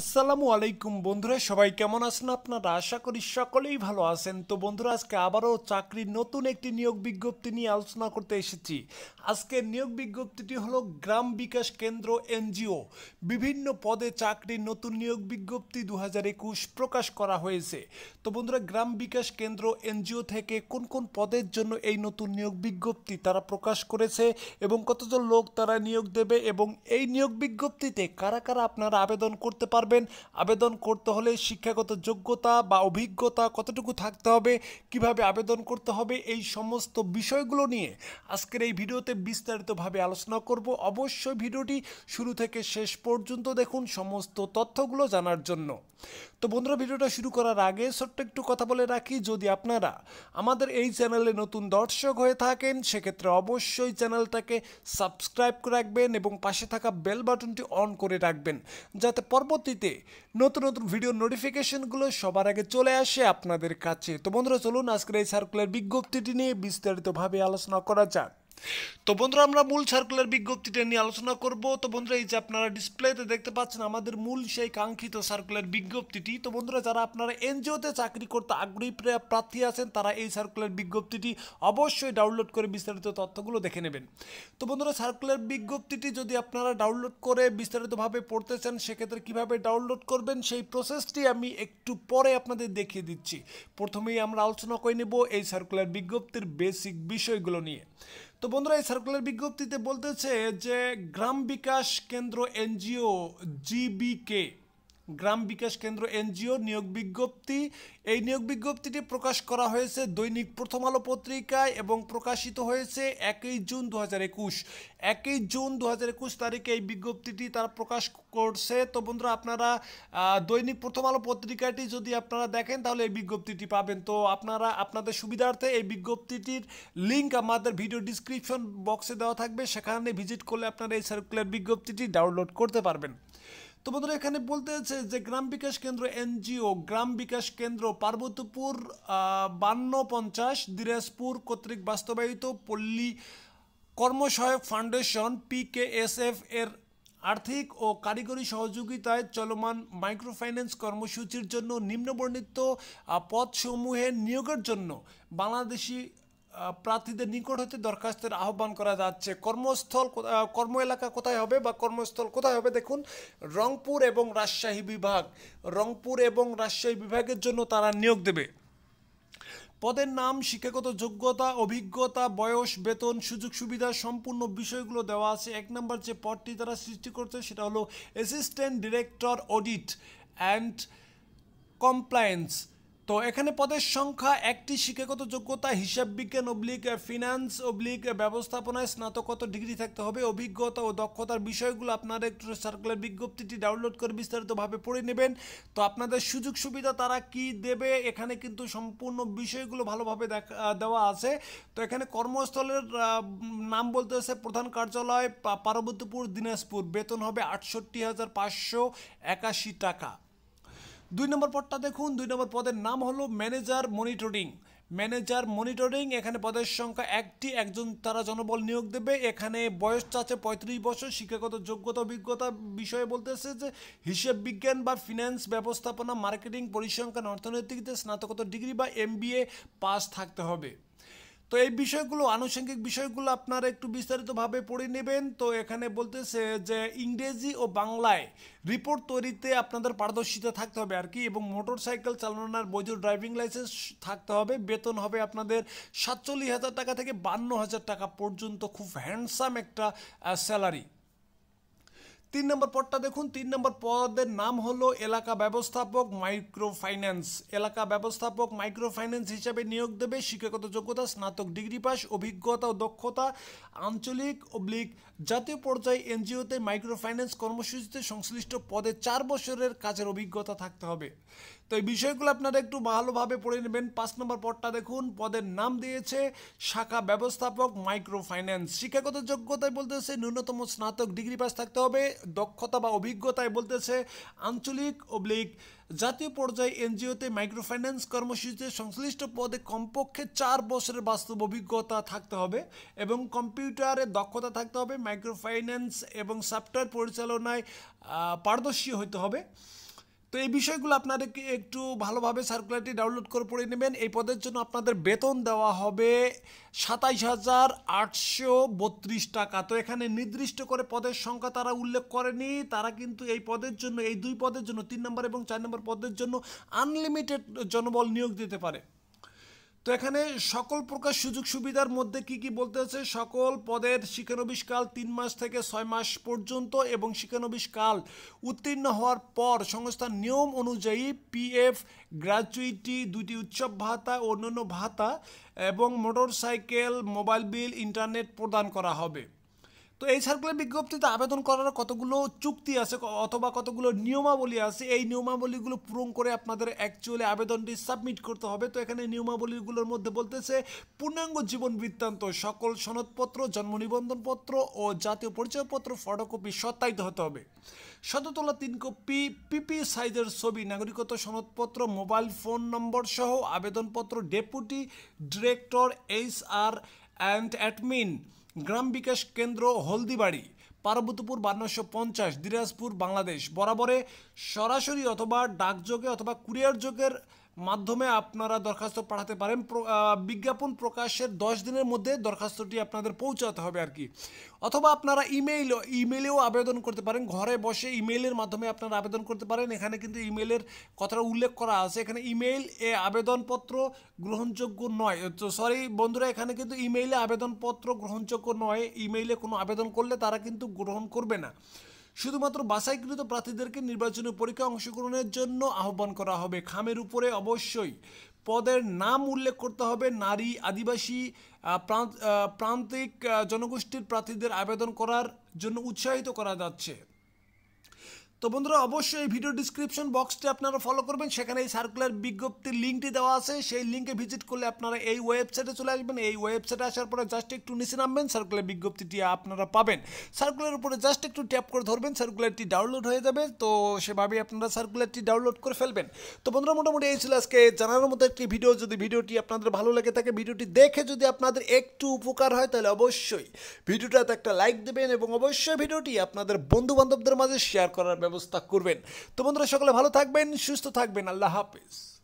আসসালামু আলাইকুম বন্ধুরা, সবাই কেমন আছেন আপনারা? আশা করি সকলেই ভালো আছেন। তো বন্ধুরা, আজকে আবারও চাকরির নতুন একটি নিয়োগ বিজ্ঞপ্তি নিয়ে আলোচনা করতে এসেছি। আজকে নিয়োগ বিজ্ঞপ্তিটি হলো গ্রাম বিকাশ কেন্দ্র এনজিও। বিভিন্ন পদে চাকরির নতুন নিয়োগ বিজ্ঞপ্তি দু হাজার একুশ প্রকাশ করা হয়েছে। তো বন্ধুরা, গ্রাম বিকাশ কেন্দ্র এনজিও থেকে কোন কোন পদের জন্য এই নতুন নিয়োগ বিজ্ঞপ্তি তারা প্রকাশ করেছে এবং কতজন লোক তারা নিয়োগ দেবে এবং এই নিয়োগ বিজ্ঞপ্তিতে কারা কারা আপনারা আবেদন করতে পারবেন আবেদন করতে হলে শিক্ষাগত যোগ্যতা বা অভিজ্ঞতা কতটুকু থাকতে হবে, কীভাবে আবেদন করতে হবে, এই সমস্ত বিষয়গুলো নিয়ে আজকের এই ভিডিওতে বিস্তারিতভাবে আলোচনা করব। অবশ্যই ভিডিওটি শুরু থেকে শেষ পর্যন্ত দেখুন সমস্ত তথ্যগুলো জানার জন্য। তো বন্ধুরা, ভিডিওটা শুরু করার আগে ছোট্ট একটু কথা বলে রাখি, যদি আপনারা আমাদের এই চ্যানেলে নতুন দর্শক হয়ে থাকেন, সেক্ষেত্রে অবশ্যই চ্যানেলটাকে সাবস্ক্রাইব করে রাখবেন এবং পাশে থাকা বেল বাটনটি অন করে রাখবেন, যাতে পরবর্তীতে নতুন নতুন ভিডিও নোটিফিকেশনগুলো সবার আগে চলে আসে আপনাদের কাছে। তো বন্ধুরা, চলুন আজকের এই সার্কুলার বিজ্ঞপ্তিটি নিয়ে বিস্তারিতভাবে আলোচনা করা যাক। তো বন্ধুরা, আমরা মূল সার্কুলার বিজ্ঞপ্তিটা নিয়ে আলোচনা করব। তো বন্ধুরা, এই যে আপনারা ডিসপ্লেতে দেখতে পাচ্ছেন, আমাদের মূল সেই কাঙ্ক্ষিত সার্কুলার বিজ্ঞপ্তিটি। তো বন্ধুরা, যারা আপনারা এনজিওতে চাকরি করতে আগ্রহী প্রা- প্রার্থী আছেন, তারা এই সার্কুলার বিজ্ঞপ্তিটি অবশ্যই ডাউনলোড করে বিস্তারিত তথ্যগুলো দেখে নেবেন। তো বন্ধুরা সার্কুলার বিজ্ঞপ্তিটি যদি আপনারা ডাউনলোড করে বিস্তারিতভাবে পড়তে চান, সেক্ষেত্রে কীভাবে ডাউনলোড করবেন, সেই প্রসেসটি আমি একটু পরে আপনাদের দেখিয়ে দিচ্ছি। প্রথমেই আমরা আলোচনা করে নেব এই সার্কুলার বিজ্ঞপ্তির বেসিক বিষয়গুলো নিয়ে। তো বন্ধুরা এই সার্কুলার বিজ্ঞপ্তিতে বলতেছে যে গ্রাম বিকাশ কেন্দ্র এনজিও জিবিকে গ্রাম বিকাশ কেন্দ্র এনজিও নিয়োগ বিজ্ঞপ্তি। এই নিয়োগ বিজ্ঞপ্তিটি প্রকাশ করা হয়েছে দৈনিক প্রথম আলো পত্রিকায় এবং প্রকাশিত হয়েছে একই জুন দু হাজার একুশ। একই জুন দু হাজার একুশ তারিখে এই বিজ্ঞপ্তিটি তারা প্রকাশ করছে। তো বন্ধুরা, আপনারা দৈনিক প্রথম আলো পত্রিকাটি যদি আপনারা দেখেন, তাহলে এই বিজ্ঞপ্তিটি পাবেন। তো আপনারা, আপনাদের সুবিধার্থে এই বিজ্ঞপ্তিটির লিঙ্ক আমাদের ভিডিও ডিসক্রিপশন বক্সে দেওয়া থাকবে। সেখানে ভিজিট করলে আপনারা এই সার্কুলার বিজ্ঞপ্তিটি ডাউনলোড করতে পারবেন। তো বন্ধুরা এখানে বলতে হচ্ছে যে গ্রাম বিকাশ কেন্দ্র এনজিও গ্রাম বিকাশ কেন্দ্র পার্বতীপুর বান্ন পঞ্চাশ দিনাজপুর কর্তৃক বাস্তবায়িত পল্লী কর্মসহায়ক ফাউন্ডেশন পিকেএসএফ এর আর্থিক ও কারিগরি সহযোগিতায় চলমান মাইক্রোফাইন্যান্স কর্মসূচির জন্য নিম্নবর্ণিত আহ, পদসমূহের নিয়োগের জন্য বাংলাদেশি প্রার্থীদের নিকট হতে দরখাস্তের আহ্বান করা যাচ্ছে। কর্মস্থল কর্ম এলাকা কোথায় হবে বা কর্মস্থল কোথায় হবে? দেখুন, রংপুর এবং রাজশাহী বিভাগ। রংপুর এবং রাজশাহী বিভাগের জন্য তারা নিয়োগ দেবে। পদের নাম, শিক্ষাগত যোগ্যতা, অভিজ্ঞতা, বয়স, বেতন, সুযোগ সুবিধা সম্পূর্ণ বিষয়গুলো দেওয়া আছে। এক নম্বর যে পদটি তারা সৃষ্টি করছে সেটা হলো assistant director audit and compliance তো এখানে পদের সংখ্যা একটি, শিক্ষাগত যোগ্যতা, হিসাব বিজ্ঞান অবলিক ফিনান্স অবলিক, ব্যবস্থাপনায় স্নাতকোত্তর ডিগ্রি থাকতে হবে। অভিজ্ঞতা ও দক্ষতার বিষয়গুলো আপনারা একটু সার্কুলার বিজ্ঞপ্তিটি ডাউনলোড করে বিস্তারিতভাবে পড়ে নেবেন। তো আপনাদের সুযোগ সুবিধা তারা কি দেবে? এখানে কিন্তু সম্পূর্ণ বিষয়গুলো ভালোভাবে দেখা, দেওয়া আছে। তো এখানে কর্মস্থলের নাম বলতে হচ্ছে প্রধান কার্যালয় পার্বতীপুর, দিনাজপুর। বেতন হবে আটষট্টি হাজার পাঁচশো একাশি টাকা। দুই নম্বর পদটা দেখুন, দুই নম্বর পদের নাম হলো ম্যানেজার মনিটরিং। ম্যানেজার মনিটরিং, এখানে পদের সংখ্যা একটি, একজন তারা জনবল নিয়োগ দেবে। এখানে বয়স চাচ্ছে পঁয়ত্রিশ বছর, শিক্ষাগত যোগ্যতা, অভিজ্ঞতা বিষয়ে বলতেছে যে হিসেব বিজ্ঞান বা ফিন্যান্স ব্যবস্থাপনা মার্কেটিং পরিসংখ্যান অর্থনীতিতে স্নাতকোত্তর ডিগ্রি বা এমবিএ পাস থাকতে হবে। তো এই বিষয়গুলো, আনুষঙ্গিক বিষয়গুলো আপনারা একটু বিস্তারিতভাবে পড়ে নেবেন। তো এখানে বলতেছে যে ইংরেজি ও বাংলায় রিপোর্ট তৈরিতে আপনাদের পারদর্শিতা থাকতে হবে আর কি এবং মোটর সাইকেল চালানোর বৈধ ড্রাইভিং লাইসেন্স থাকতে হবে। বেতন হবে আপনাদের সাতচল্লিশ হাজার টাকা থেকে বান্ন হাজার টাকা পর্যন্ত, খুব হ্যান্ডসাম একটা স্যালারি তিন নম্বর পদটা দেখুন, তিন নম্বর পদের নাম হলো এলাকা ব্যবস্থাপক মাইক্রো ফাইন্যান্স এলাকা ব্যবস্থাপক মাইক্রো ফাইন্যান্স হিসাবে নিয়োগ দেবে শিক্ষাগত যোগ্যতা, স্নাতক ডিগ্রি পাস, অভিজ্ঞতা ও দক্ষতা, আঞ্চলিক অবলিক জাতীয় পর্যায়ে এনজিওতে মাইক্রো ফাইন্যান্স কর্মসূচিতে সংশ্লিষ্ট পদে চার বছরের কাজের অভিজ্ঞতা থাকতে হবে। তো এই বিষয়গুলো আপনারা একটু ভালোভাবে পড়ে নেবেন। পাঁচ নম্বর পদটা দেখুন, পদের নাম দিয়েছে শাখা ব্যবস্থাপক মাইক্রো ফাইন্যান্স শিক্ষাগত যোগ্যতায় বলতেছে ন্যূনতম স্নাতক ডিগ্রি পাস থাকতে হবে, দক্ষতা বা অভিজ্ঞতায় বলতেছে আঞ্চলিক অবলিক জাতীয় পর্যায়ে এনজিওতে মাইক্রো ফাইন্যান্স কর্মসূচিতে সংশ্লিষ্ট পদে কমপক্ষে চার বছরের বাস্তব অভিজ্ঞতা থাকতে হবে এবং কম্পিউটারে দক্ষতা থাকতে হবে মাইক্রো ফাইন্যান্স এবং সফটওয়্যার পরিচালনায় পারদর্শী হতে হবে। তো এই বিষয়গুলো আপনাদেরকে একটু ভালোভাবে সার্কুলারটি ডাউনলোড করে পড়ে নেবেন। এই পদের জন্য আপনাদের বেতন দেওয়া হবে সাতাইশ হাজার আটশো বত্রিশ টাকা। তো এখানে নির্দিষ্ট করে পদের সংখ্যা তারা উল্লেখ করেনি। তারা কিন্তু এই পদের জন্য, এই দুই পদের জন্য, তিন নম্বর এবং চার নম্বর পদের জন্য আনলিমিটেড জনবল নিয়োগ দিতে পারে। তো এখানে সকল প্রকার সুযোগ সুবিধার মধ্যে কি কি বলতে হচ্ছে? সকল পদের শিক্ষানবিশকাল তিন মাস থেকে ছয় মাস পর্যন্ত এবং শিক্ষানবিশকাল উত্তীর্ণ হওয়ার পর সংস্থার নিয়ম অনুযায়ী পিএফ, গ্র্যাচুইটি দুটি উৎসব ভাতা, অন্যান্য ভাতা এবং মোটরসাইকেল, মোবাইল বিল, ইন্টারনেট প্রদান করা হবে। তো এই সার্কুলার বিজ্ঞপ্তিতে আবেদন করার কতগুলো চুক্তি আছে অথবা কতগুলো নিয়মাবলী আছে, এই নিয়মাবলীগুলো পূরণ করে আপনাদের অ্যাকচুয়ালি আবেদনটি সাবমিট করতে হবে। তো এখানে নিয়মাবলীগুলোর মধ্যে বলতেছে, পূর্ণাঙ্গ জীবন বৃত্তান্ত, সকল সনদপত্র, জন্ম নিবন্ধনপত্র ও জাতীয় পরিচয়পত্র ফটোকপি সত্যায়িত হতে হবে। শততলা তিন কপি, পিপি সাইজের ছবি, নাগরিকত্ব সনদপত্র, মোবাইল ফোন নম্বর সহ আবেদনপত্র deputy director, H R and admin. গ্রাম বিকাশ কেন্দ্র হলদিবাড়ি, পার্বতীপুর বান্নশো পঞ্চাশ, দিনাজপুর বাংলাদেশ। বরাবরে সরাসরি অথবা ডাকযোগে অথবা কুরিয়ার যোগের মাধ্যমে আপনারা দরখাস্ত পাঠাতে পারেন। বিজ্ঞাপন প্রকাশের দশ দিনের মধ্যে দরখাস্তটি আপনাদের পৌঁছাতে হবে আর কি। অথবা আপনারা ইমেইল ইমেলেও আবেদন করতে পারেন। ঘরে বসে ইমেইলের মাধ্যমে আপনারা আবেদন করতে পারেন। এখানে কিন্তু ইমেইলের কথাটা উল্লেখ করা আছে। এখানে ইমেইল এ আবেদনপত্র গ্রহণযোগ্য নয়। তো সরি বন্ধুরা, এখানে কিন্তু ইমেইলে আবেদনপত্র গ্রহণযোগ্য নয়। ইমেইলে কোনো আবেদন করলে তারা কিন্তু গ্রহণ করবে না। শুধুমাত্র বাছাইকৃত প্রার্থীদেরকে নির্বাচনী পরীক্ষা অংশগ্রহণের জন্য আহ্বান করা হবে। খামের উপরে অবশ্যই পদের নাম উল্লেখ করতে হবে। নারী, আদিবাসী প্রান্তিক জনগোষ্ঠীর প্রার্থীদের আবেদন করার জন্য উৎসাহিত করা যাচ্ছে। তো বন্ধুরা, অবশ্যই এই ভিডিও ডিসক্রিপশন বক্সটি আপনারা ফলো করবেন। সেখানে এই সার্কুলার বিজ্ঞপ্তির লিঙ্কটি দেওয়া আছে। সেই লিঙ্কে ভিজিট করলে আপনারা এই ওয়েবসাইটে চলে আসবেন। এই ওয়েবসাইটে আসার পরে জাস্ট একটু নিচে নামবেন সার্কুলার বিজ্ঞপ্তিটি আপনারা পাবেন। সার্কুলার উপরে জাস্ট একটু ট্যাপ করে ধরবেন সার্কুলারটি ডাউনলোড হয়ে যাবে। তো সেভাবেই আপনারা সার্কুলারটি ডাউনলোড করে ফেলবেন। তো বন্ধুরা, মোটামুটি এই ছিল আজকে জানানোর মতো একটি ভিডিও যদি ভিডিওটি আপনাদের ভালো লেগে থাকে, ভিডিওটি দেখে যদি আপনাদের একটু উপকার হয়, তাহলে অবশ্যই ভিডিওটাতে একটা লাইক দেবেন এবং অবশ্যই ভিডিওটি আপনাদের বন্ধু বান্ধবদের মাঝে শেয়ার করার ব্যবস্থা করবেন। তো বন্ধুরা সকলে ভালো থাকবেন সুস্থ থাকবেন। আল্লাহ হাফিজ।